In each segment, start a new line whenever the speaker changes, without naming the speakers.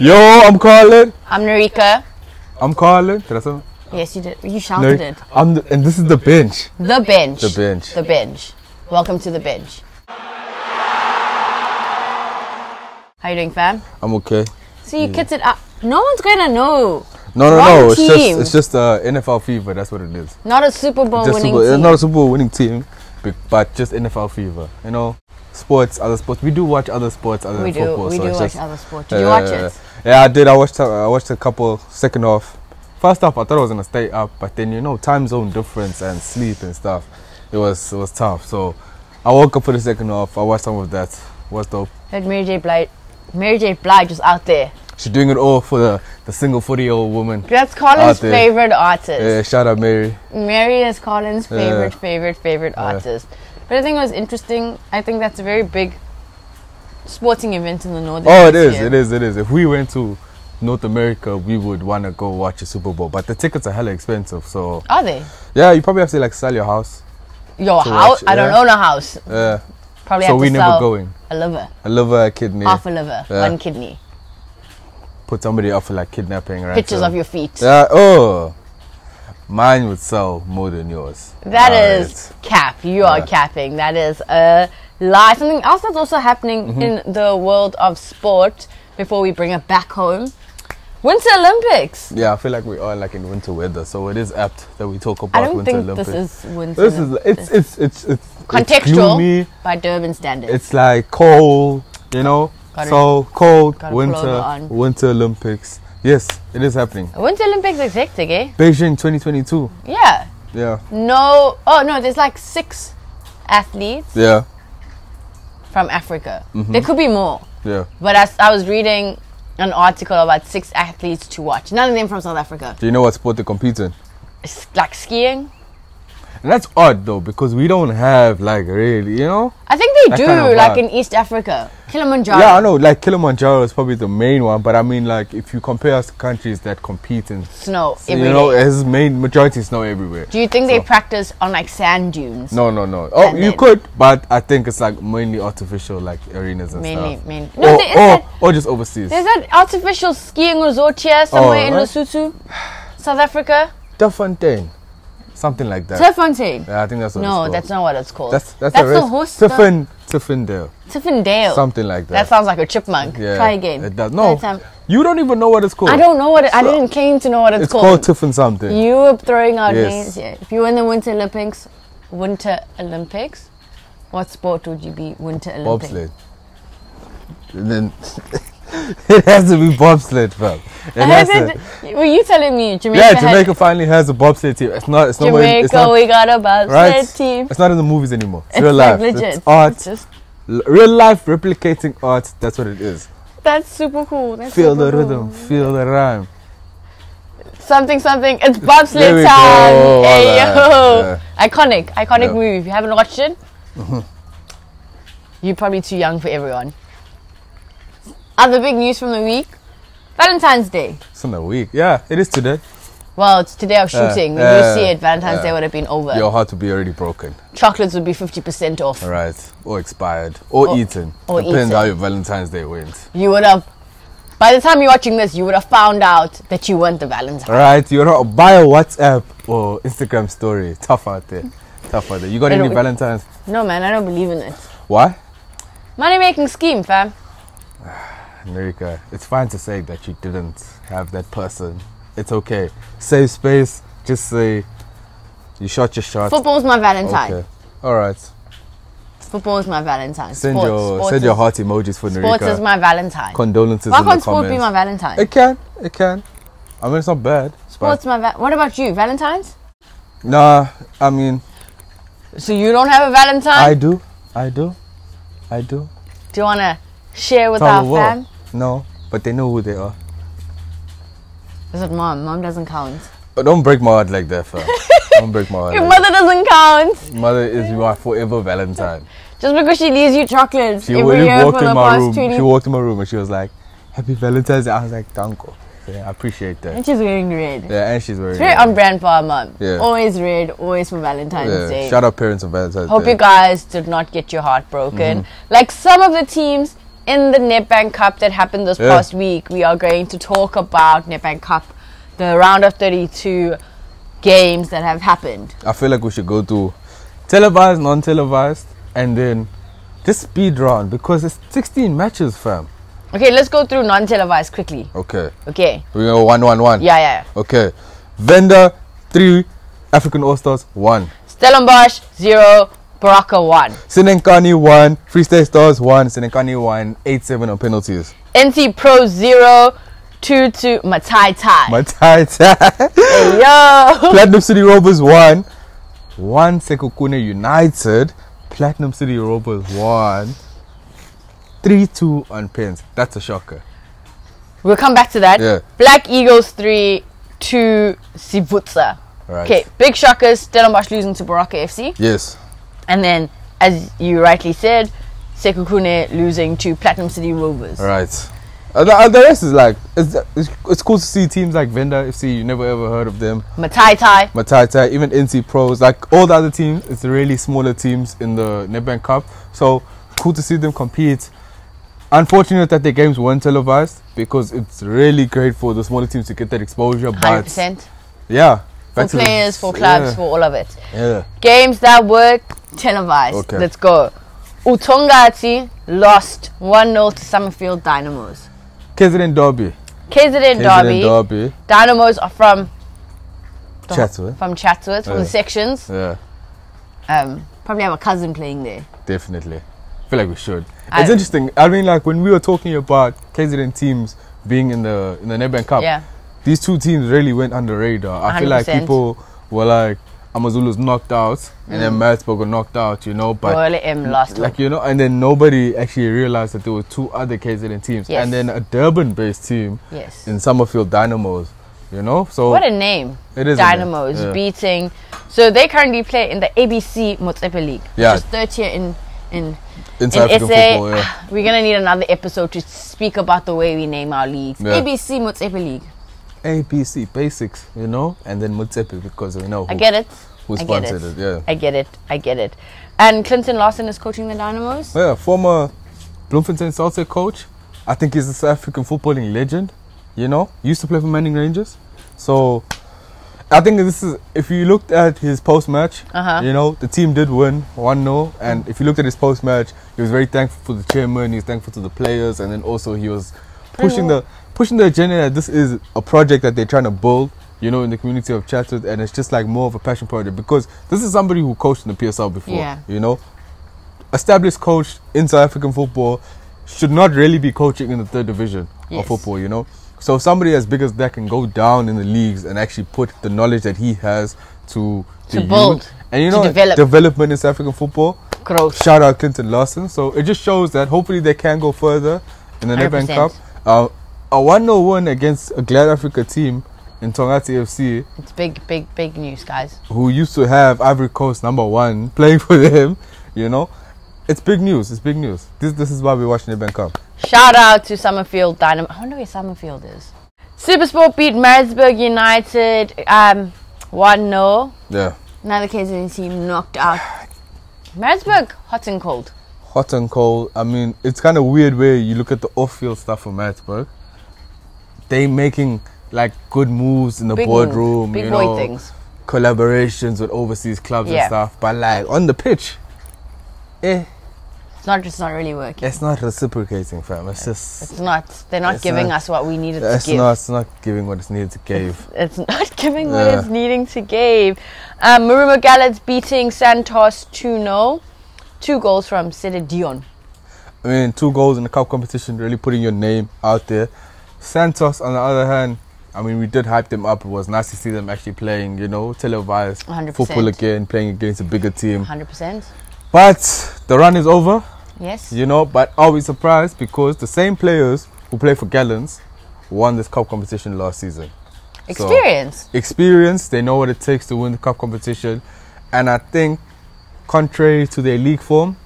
Yo, I'm Colin.
I'm Narika.
I'm Colin. Did I say?
Yes, you did. You shouted it.
I'm the, and this is the bench.
The bench.
The bench.
The bench. Welcome to the bench. How you doing, fam?
I'm okay.
So you kids it up. No one's gonna know.
No, no,
Wrong
no. It's just it's just uh, NFL fever. That's what it is.
Not a Super Bowl
just
winning
Super, it's
team.
not a Super Bowl winning team, but, just NFL fever. You know, sports, other sports. We do watch other sports other
we
than
do.
football.
We
so
do watch
just,
other sports. Did you watch
uh,
it?
Yeah, I did. I watched. uh, I watched a couple second half. First half, I thought I was gonna stay up, but then you know, time zone difference and sleep and stuff. It was it was tough. So I woke up for the second half. I watched some of that. Was dope.
Heard Mary J. Blige. Mary J. Blige was out there.
She's doing it all for the, the single footy year old woman.
That's Colin's favorite artist.
Yeah, shout out Mary.
Mary is Colin's
Yeah.
favorite, favorite, favorite
Yeah.
artist. But I think it was interesting. I think that's a very big sporting event in the northern.
Oh, it is,
hemisphere.
it is, it is. If we went to North America, we would want to go watch a Super Bowl, but the tickets are hella expensive. So
Are they?
yeah, you probably have to like sell your house.
Your house?
watch,
I don't own a house.
Yeah,
Probably
so
have
we never going.
a liver,
A liver, a kidney.
half a liver,
Yeah.
one kidney.
Put somebody up for like kidnapping, right?
Pictures
So-
of your feet.
Yeah. Oh, mine would sell more than yours.
That
Alright.
is cap. You are capping. That is a lie. Something else that's also happening
Mm-hmm.
in the world of sport before we bring it back home. Winter Olympics.
Yeah, I feel like we are like in winter weather, so it is apt that we talk about I
don't
winter
think
Olympics.
this is winter.
This is it's it's it's it's
contextual
It's gloomy.
by Durban standards.
It's like cold, you know. So cold,
gotta pull over
winter, winter Olympics. Yes, it is happening.
Winter Olympics is hectic, eh?
Beijing 2022.
Yeah.
Yeah,
No. Oh no, there's like six athletes
yeah,
from Africa.
Mm-hmm.
There could be more,
yeah.
but as I was reading an article about six athletes to watch. None of them from South Africa.
Do you know what sport they compete in?
It's like skiing.
And that's odd though because we don't have like really, you know.
I think they do,
kind of
like in East Africa, Kilimanjaro.
Yeah, I know. Like Kilimanjaro is probably the main one, but I mean, like if you compare us to countries that compete in,
Snow
you know, it's main majority snow everywhere.
Do you think they practice on like sand dunes?
No, no, no. Oh, you
then-
could, but I think it's like mainly artificial, like arenas and
Mainly,
stuff.
mainly. mainly. No,
or, or,
that,
or just overseas.
there's that artificial skiing resort here somewhere oh, in
right.
Lesotho, South Africa.
Fontaine, something like that.
Turfontein.
yeah, I think that's what it's
No, that's not what it's called.
that's that's,
that's
a
the horse.
Tiffin, Tiffindale,
Tiffindale.
something like that.
That sounds like a chipmunk.
yeah,
Try again.
It does. No, you don't even know what it's called.
I don't know what it, I didn't claim to know what it's,
It's called, It's
called.
Tiffin something.
you were throwing out
Yes.
names here. If you were in the Winter Olympics, Winter Olympics, what sport would you be Winter Olympics?
bobsled. And then it has to be bobsled, fam. It
I
has to.
Were you telling me Jamaica?
Yeah,
had-
Jamaica finally has a bobsled team. It's not. It's not.
Jamaica,
It's not,
we got a bobsled
right?
team.
It's not in the movies anymore. It's,
It's
real
like
life.
legit.
It's art.
It's just
real life replicating art. That's what it is.
that's super cool. That's
Feel
super
the
cool.
rhythm. Feel the rhyme.
Something, something. It's bobsled time.
go.
Hey, yo.
Yeah.
Iconic, iconic
Yeah.
movie. If you haven't watched it, you're probably too young for everyone. Ah, Other big news from the week: Valentine's Day.
It's in the week. Yeah, it is today.
Well, it's today of shooting. When
yeah,
you see it, Valentine's
yeah.
Day would have been over.
Your heart will be already broken.
Chocolates would be 50% off.
Right, or expired, or,
Or-
eaten.
or
Depends
eaten.
how your Valentine's Day went.
You would have, by the time you're watching this, you would have found out that you weren't the Valentine.
Right, you're not buy a WhatsApp or Instagram story. Tough out there. Tough out there. You got any Valentines?
No, man, I don't believe in it.
Why?
Money making scheme, fam.
America, it's fine to say that you didn't have that person. It's okay. Save space. Just say you shot your shot.
Football's my Valentine.
Okay. All right.
Football's my Valentine.
Send
sports,
your
sports
send your heart emojis for
Sports is my Valentine.
Condolences
Why
in the
can't sport
comments.
be my Valentine?
it can. It can. I mean, it's not bad.
Sports my va- What about you? Valentine's?
Nah. I mean,
So you don't have a Valentine?
I do. I do. I do.
Do you want to share with
Tell
our fam?
No, but they know who they are.
Is it mom? Mom doesn't count.
But don't break my heart like that, fam. don't break my heart.
Your
like
mother doesn't count.
Mother is my forever Valentine.
Just because she leaves you chocolates
She
every year
walked
for
in
the
my
past
room.
20
She walked in my room and she was like, "Happy Valentine's Day." I was like, "Danko." Yeah, I appreciate that.
And she's wearing red.
Yeah, and she's wearing.
It's very
red.
on brand for our mom.
Yeah.
Always red, always for Valentine's
Yeah.
Day.
Shout out parents on Valentine's
Hope
Day.
Hope you guys did not get your heart broken.
Mm-hmm.
Like some of the teams in the Nedbank Cup that happened this
Yeah.
past week, we are going to talk about Nedbank Cup, the round of 32 games that have happened.
I feel like we should go to televised, non-televised, and then just speed round because it's 16 matches, fam.
Okay, let's go through non-televised quickly.
Okay,
Okay.
we go one, one, one.
Yeah, yeah.
Okay, Venda three, African All Stars one,
Stellenbosch zero, Baraka one.
Sinenkani one, Free State Stars one, Sinenkani one, eight seven on penalties.
NC Pro zero, two to Matai Tai.
My tight.
Hey, yo.
Platinum City Rovers one, one Sekhukhune United. Platinum City Rovers one, three two on pens. That's a shocker.
We'll come back to that.
Yeah.
Black Eagles three, two Sivutsa.
Right.
Okay, big shockers. Stellenbosch losing to Baraka FC.
Yes.
And then, as you rightly said, Sekhukhune losing to Platinum City Rovers.
Right. Uh, the, uh, the rest is like it's, it's it's cool to see teams like Venda FC. You never ever heard of them.
Matai Tai.
Matata, even NC Pros, like all the other teams, it's really smaller teams in the Nedbank Cup. So cool to see them compete. Unfortunate that their games weren't televised because it's really great for the smaller teams to get that exposure.
Hundred
But
percent
yeah,
for players, for clubs,
yeah,
for all of it.
yeah.
Games that were televised.
Okay.
Let's go. Utongati lost 1 0 to Summerfield Dynamos.
KZN Derby,
KZN Derby.
Derby,
Dynamos are from
Chatsworth.
From Chatsworth, from
Yeah.
the sections.
Yeah,
Um, probably have a cousin playing there.
definitely. I feel like we should.
I-
It's interesting. I mean, like when we were talking about KZN teams being in the in the Nedbank Cup,
Yeah.
These two teams really went under radar. I feel like people were like, Amazulu's knocked out, and then mm. Maritzburg were knocked out, you know. But
Royal AM lost.
like you know, and then nobody actually realized that there were two other KZN teams,
Yes.
and then a Durban-based team
yes.
in Summerfield Dynamos, you know. So
What a name.
it is
Dynamos
yeah.
beating. So they currently play in the ABC Motsepe League.
Yeah.
Which is third tier in in
in
in
South African
SA.
football, yeah.
We're gonna need another episode to speak about the way we name our leagues.
Yeah.
ABC Motsepe League.
ABC basics, you know, and then Motsepe because we know who,
I get it.
who
I get
sponsored
it.
it. Yeah.
I get it. I get it. And Clinton Larsen is coaching the Dynamos.
Yeah, former Bloemfontein Celtic coach. I think he's a South African footballing legend. You know, used to play for Manning Rangers. So I think this is if you looked at his post match,
Uh-huh.
you know, the team did win 1 0. And if you looked at his post match, he was very thankful for the chairman, he was thankful to the players, and then also he was pushing the pushing the agenda that this is a project that they're trying to build, you know, in the community of Chatsworth, and it's just like more of a passion project because this is somebody who coached in the PSL before,
Yeah.
you know, established coach in South African football should not really be coaching in the third division
Yes.
of football, you know. So somebody as big as that can go down in the leagues and actually put the knowledge that he has to
To build,
and you know
develop.
development in South African football.
Growth.
Shout out Clinton Larsen. So it just shows that hopefully they can go further in the Nedbank
100%.
Cup. Uh, a 1 0 win against a Glad Africa team in Tongati FC,
It's big, big, big news, guys.
who used to have Ivory Coast number one playing for them, you know. It's big news. It's big news. This this is why we're watching the Nedbank Cup.
Shout out to Summerfield Dynamo. I wonder where Summerfield is. Supersport beat Maritzburg United um, 1 0.
Yeah.
Another KZN team knocked out. Maritzburg, hot and cold.
Hot and cold. I mean, it's kind of weird where you look at the off-field stuff from Maritzburg. They making like good moves in the
Big
boardroom,
move, big
you
boy
know,
things.
collaborations with overseas clubs
Yeah.
and stuff. But like on the pitch, eh,
It's not just not really working.
it's not reciprocating, fam. It's just
It's not. They're not giving
not-
us what we needed to give.
not it's not giving what it's needed to give.
It's not giving what it's needing to give. Um, Marumo Gallants beating Santos 2 0. Two goals from Sede Dion.
I mean, two goals in the cup competition, really putting your name out there. Santos, on the other hand, I mean, we did hype them up. It was nice to see them actually playing, you know, televised
100%.
football again, playing against a bigger team.
100%.
But the run is over,
Yes.
you know. But are we surprised because the same players who play for Gallants won this cup competition last season? So,
Experience.
experience, they know what it takes to win the cup competition, and I think, contrary to their league form,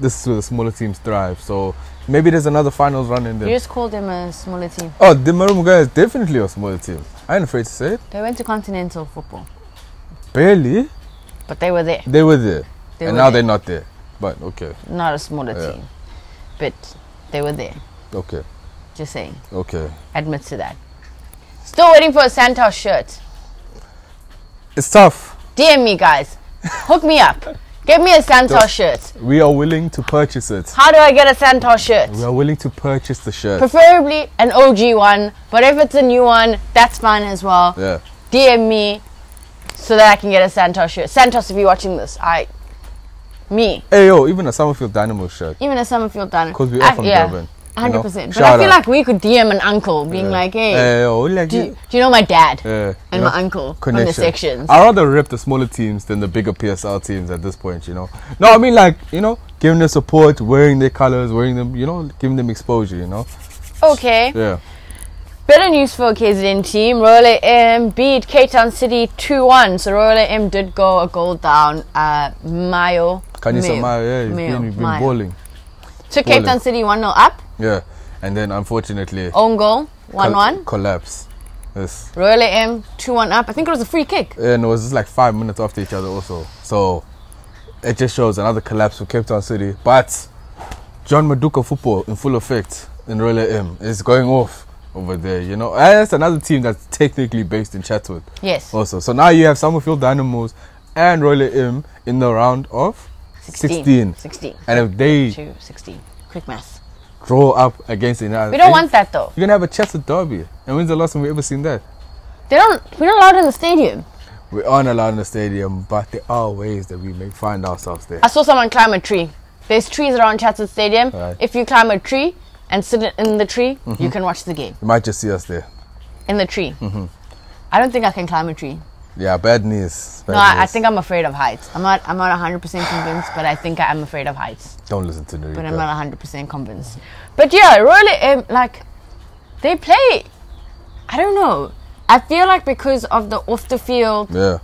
this is where the smaller teams thrive. So maybe there's another finals run in there.
You just called them a smaller team.
Oh, the Marumuga is definitely a smaller team. I ain't afraid to say it.
They went to continental football,
Barely,
but they were there.
they were there,
They
and
were
now
there.
they're not there. But okay,
Not a smaller
Yeah.
team. But they were there.
Okay.
Just saying.
Okay.
Admit to that. Still waiting for a Santos shirt.
It's tough.
DM me, guys. Hook me up. Get me a Santos shirt.
We are willing to purchase it.
How do I get a Santos shirt?
We are willing to purchase the shirt.
Preferably an OG one, but if it's a new one, that's fine as well.
Yeah.
DM me so that I can get a Santos shirt. Santos, if you're watching this, I, me,
Hey yo, even a Summerfield Dynamo shirt.
even a Summerfield done.
Because we
I-
are from
yeah,
Durban. You?
Hundred percent. But I feel
out.
like we could DM an uncle, being like, "Hey,
Hey yo, like
do,
you-
you, do you know my dad
yeah, you
and my uncle from the sections?"
I rather rep the smaller teams than the bigger PSL teams at this point, you know. No, I mean like, you know, giving them support, wearing their colors, wearing them, you know, giving them exposure, you know.
Okay.
Yeah.
Better news for a KZN team. Royal AM beat Cape Town City 2-1. So Royal AM did go a goal down. Uh, Mayo.
Khanyisa
Mayo.
Mayo, yeah, you've
Mayo.
been, you've been
Mayo.
balling.
So Cape. Town City 1-0 up.
Yeah. And then unfortunately,
Own goal. 1-1.
col- collapse. Yes.
Royal AM 2-1 up. I think it was a free kick.
And it was just like five minutes after each other also. So it just shows another collapse for Cape Town City. But John Maduka football in full effect in Royal AM is going off over there, you know. And it's another team that's technically based in Chatsworth
Yes.
also. So now you have Summerfield Dynamos and Royal AM in the round of 16.
16.
And if they
2, 16. Quick math.
Draw up against another
We don't want that though.
You're gonna have a Chatsworth derby. And when's the last time we ever seen that?
They don't. We're not allowed in the stadium.
We aren't allowed in the stadium, but there are ways that we may find ourselves there.
I saw someone climb a tree. There's trees around Chatsworth Stadium.
Right.
If you climb a tree and sit in the tree,
Mm-hmm.
you can watch the game
You might just see us there.
in the tree.
Mm-hmm.
I don't think I can climb a tree.
Yeah, bad news. Bad
No, I, I think I'm afraid of heights. I'm not. I'm not 100 percent convinced, but I think I am afraid of heights.
Don't listen to Nuri.
But I'm not 100 percent convinced. But yeah, really, um, like they play. I don't know. I feel like because of the off the field,
Yeah.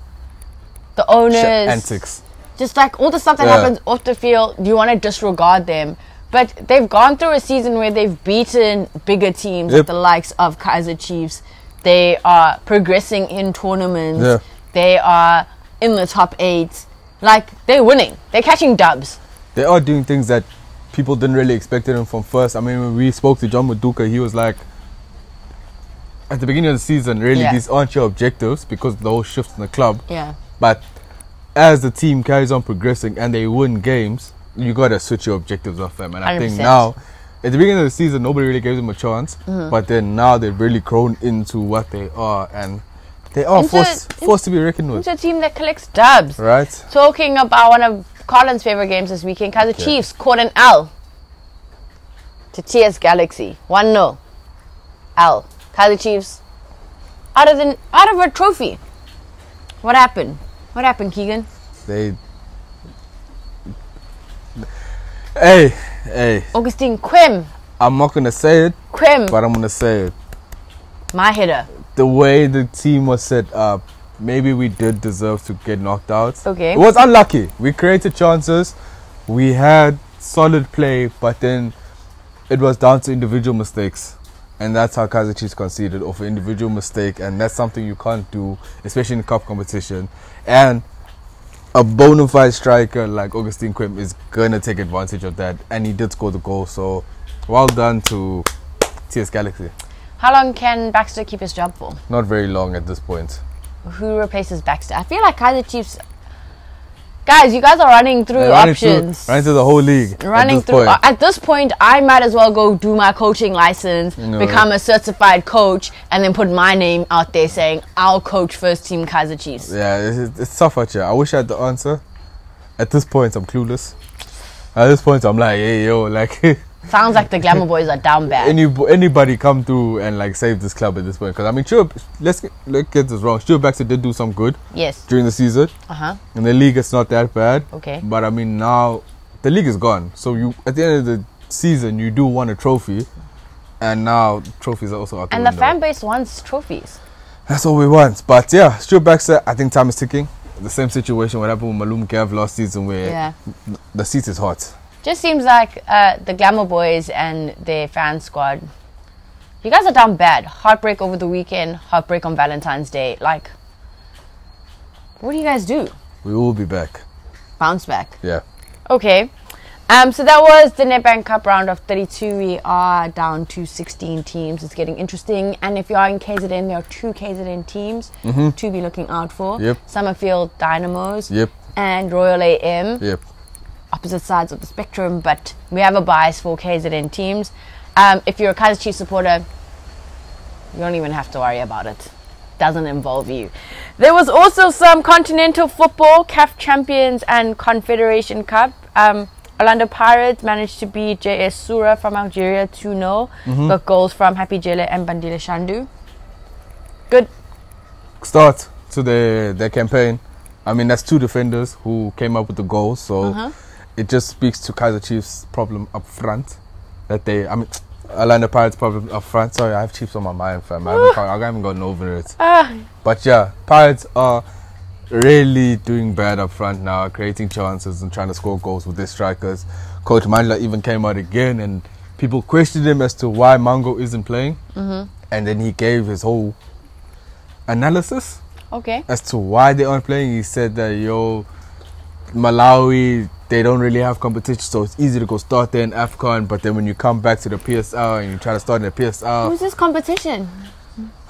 the owners,
antics.
just like all the stuff that
Yeah.
happens off the field, you want to disregard them. But they've gone through a season where they've beaten bigger teams
Yep.
like the likes of Kaizer Chiefs. They are progressing in tournaments.
Yeah.
They are in the top eight. Like they're winning. They're catching dubs.
They are doing things that people didn't really expect them from first. I mean, when we spoke to John Maduka, he was like, at the beginning of the season, really,
Yeah.
these aren't your objectives because of the whole shift in the club.
Yeah.
But as the team carries on progressing and they win games, you gotta switch your objectives off them. And I think
100%.
now, at the beginning of the season, nobody really gave them a chance.
Mm-hmm.
But then now they've really grown into what they are, and they are
Into-
forced, forced to be reckoned with,
It's a team that collects dubs.
right?
Talking about one of Colin's favorite games this weekend, Kaizer
Okay.
Chiefs caught an L to TS Galaxy. 1 0. L. Kaizer Chiefs out of, the, out of a trophy. What happened? What happened, Keegan?
They. Hey, hey!
Augustine Kwem.
I'm not gonna say it,
Kwem,
but I'm gonna say it.
my hitter.
The way the team was set up, maybe we did deserve to get knocked out.
Okay.
It was unlucky. We created chances. We had solid play, but then it was down to individual mistakes. And that's how Kaizer Chiefs conceded an individual mistake. And that's something you can't do, especially in cup competition. And a bona fide striker like Augustine Kwem is going to take advantage of that. And he did score the goal. So well done to TS Galaxy.
How long can Baxter keep his job for?
Not very long at this point.
Who replaces Baxter? I feel like Kaizer Chiefs. Guys, you guys are running through
running through,
options.
running through the whole league.
running
at
through
point.
Uh, at this point i might as well go do my coaching license
No.
become a certified coach and then put my name out there saying i'll coach first team kaizer chiefs
Yeah, it's, it's tough out here. I wish I had the answer. At this point, I'm clueless. At this point, I'm like, hey, yo, like,
sounds like the glamour boys are down bad
any anybody come through and like save this club at this point? Because I mean, sure, let's get, let's get this wrong. Stuart Baxter did do some good
yes
during the season,
uh-huh
and the league is not that bad.
okay
But I mean, now the league is gone. So you, at the end of the season, you do want a trophy, and now trophies are also out the
and the fan base wants trophies
That's all we want. But yeah, Stuart Baxter, I think time is ticking. The same situation what happened with Malum Gav last season, where
yeah
the seat is hot.
Just seems like uh, the glamour boys and their fan squad you guys are down bad heartbreak over the weekend heartbreak on valentine's day like what do you guys do
We will be back.
bounce back
Yeah.
Okay. Um, so that was the Nedbank Cup round of 32. We are down to 16 teams. It's getting interesting. And if you are in KZN, there are two KZN teams to be looking out for.
Mm-hmm. Yep.
Summerfield Dynamos
Yep.
and Royal AM
Yep.
Opposite sides of the spectrum, but we have a bias for KZN teams. Um, if you're a Kaizer Chiefs supporter, you don't even have to worry about it. Doesn't involve you. There was also some continental football, CAF Champions and Confederation Cup. Um, Orlando Pirates managed to beat JS Saoura from Algeria 2 0. Got goals from Happy Jele and Bandile Shandu. Good.
Start to the their campaign. I mean, that's two defenders who came up with the goals. So
Uh-huh.
It just speaks to Kaizer Chiefs' problem up front. That they, I mean, Orlando Pirates' problem up front. Sorry, I have Chiefs on my mind, fam. I haven't, I haven't gotten over it.
Ah,
But yeah, Pirates are really doing bad up front now, creating chances and trying to score goals with their strikers. Coach Mandla even came out again and people questioned him as to why Mhango isn't playing. Mm-hmm. And then he gave his whole analysis
okay.
as to why they aren't playing. He said that, yo, Malawi, they don't really have competition, so it's easy to go start there in AFCON. But then when you come back to the PSL and you try to start in the PSL,
Who's this competition?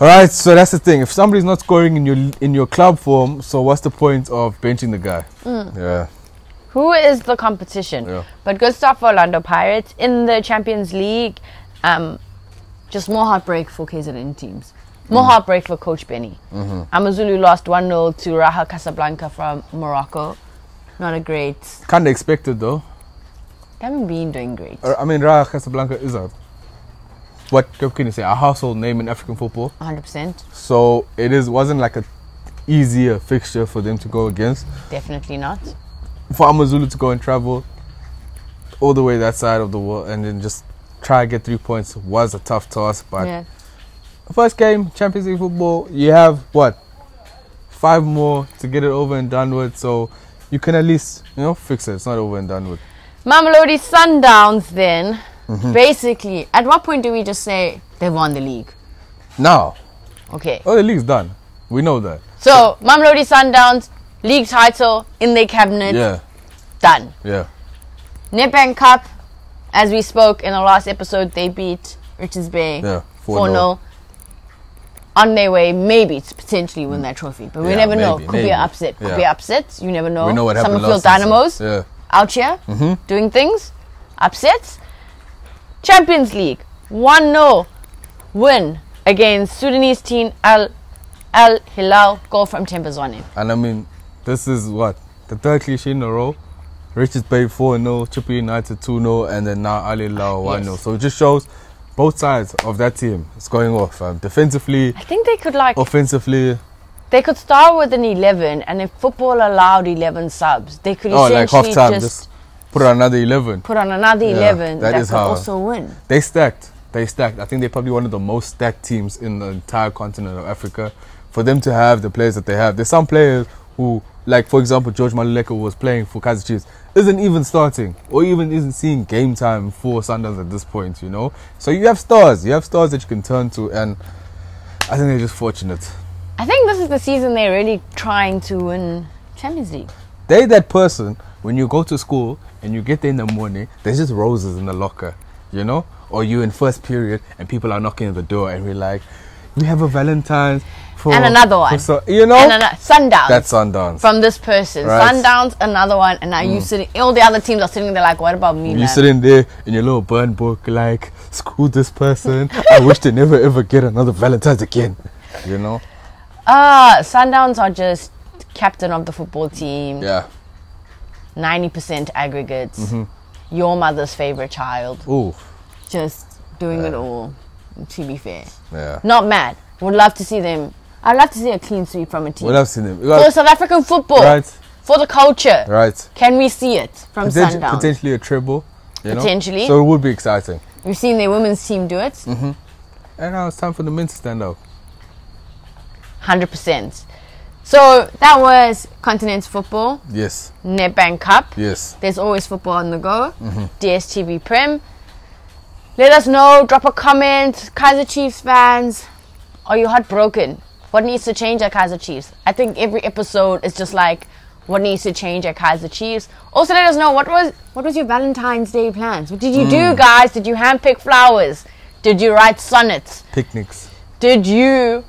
all right, so that's the thing. If somebody's not scoring in your in your club form, so what's the point of benching the guy? Yeah,
Who is the competition?
Yeah.
But good stuff for Orlando Pirates in the Champions League. Um, just more heartbreak for KZN teams. More heartbreak for Coach Benny. Mm-hmm. Amazulu lost 1 0 to Raja Casablanca from Morocco. Not a great.
kind of expected though.
They haven't been doing great.
Uh, I mean, Raja Casablanca is a what can you say a household name in African football.
100%.
So it is wasn't like a easier fixture for them to go against.
Definitely not.
For Amazulu to go and travel all the way that side of the world and then just try and get three points was a tough task. But
yeah.
first game, Champions League football, you have what? Five more to get it over and done with. So you can at least, you know, fix it. It's not over and done with.
Mamelodi Sundowns then.
Mm-hmm.
Basically, at what point do we just say they've won the league?
Now,
Okay.
oh, the league's done. We know that.
So, Mamelodi Sundowns, league title in their cabinet,
Yeah,
done.
yeah.
Nedbank Cup, as we spoke in the last episode, they beat Richards Bay
Yeah,
4
4-0.
0. On their way, maybe to potentially win that trophy. But we
Yeah,
never know.
maybe,
Could be
maybe.
an upset. Could
Yeah.
be an upset. You never know.
We know what happened
Summerfield
last season.
Dynamos
Yeah.
out here
Mm-hmm.
doing things. Upsets. Champions League 1 0 win against Sudanese team Al Al Hilal. Goal from Tembazwane.
And I mean, this is what? The third cliche in a row. Richards Bay 4 0, Chippa United 2 0, and then now Al Hilal 1 0. So it just shows both sides of that team is going off. Um, defensively,
I think they could like
offensively.
They could start with an 11, and if football allowed 11 subs, they could
Oh, like
essentially
half time,
just,
just put on another 11.
put on another
Yeah,
11
that
that,
is
could
how-
also win.
They stacked. They stacked. I think they're probably one of the most stacked teams in the entire continent of Africa. For them to have the players that they have, there's some players who, like for example, George Maluleka was playing for Kaizer Chiefs, isn't even starting or even isn't seeing game time for Sundowns at this point. You know, so you have stars. You have stars that you can turn to, and I think they're just fortunate.
I think this is the season they're really trying to win Champions League.
They that person when you go to school and you get there in the morning, there's just roses in the locker, you know? Or you in first period and people are knocking at the door and we're like, we have a Valentine's for
And another one.
so, you know?
And another, Sundowns.
That's Sundowns.
from this person.
Right. Mm.
Sundowns, another one, and now you sitting. All the other teams are sitting there like, what about me,
you
man?
sitting there in your little burn book, like, screw this person. I wish they never ever get another Valentine's again. You know?
Ah, Sundowns are just captain of the football team.
Yeah.
Ninety percent aggregates.
Mm-hmm.
Your mother's favorite child.
Ooh.
Just doing it all. To be fair,
Yeah.
not mad. Would love to see them. I'd love to see a clean sweep from a team.
We'll have seen them. We
for South African football,
right,
for the culture.
right.
Can we see it from
Potent-
Sundowns?
potentially a treble. You know?
Potentially.
So it would be exciting.
We've seen their women's team do it.
Mm. And now it's time for the men to stand up.
Hundred percent. So that was continental football,
Yes,
Nedbank Cup.
yes.
There's always football on the go.
Mm-hmm.
DSTV Prem. Let us know. Drop a comment. Kaizer Chiefs fans, are you heartbroken? What needs to change at Kaizer Chiefs? I think every episode is just like, what needs to change at Kaizer Chiefs. Also, let us know what was what was your Valentine's Day plans. What did you do, mm. guys? Did you handpick flowers? Did you write sonnets?
Picnics.
Did you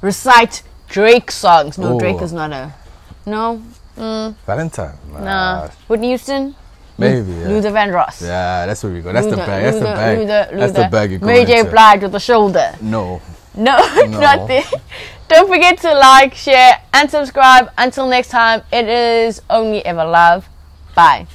recite Drake songs? No,
Oh.
Drake is not a no. Mm.
Valentine.
Nah. Whitney Houston.
Maybe. Yeah.
Luther Vandross.
Yeah, that's where we go. That's the bag. That's the bag.
Luther,
That's the
Luther.
bag. you're
Mary
going
J. Blige with the shoulder.
No.
No,
No.
nothing. Don't forget to like, share, and subscribe. Until next time, it is only ever love. Bye.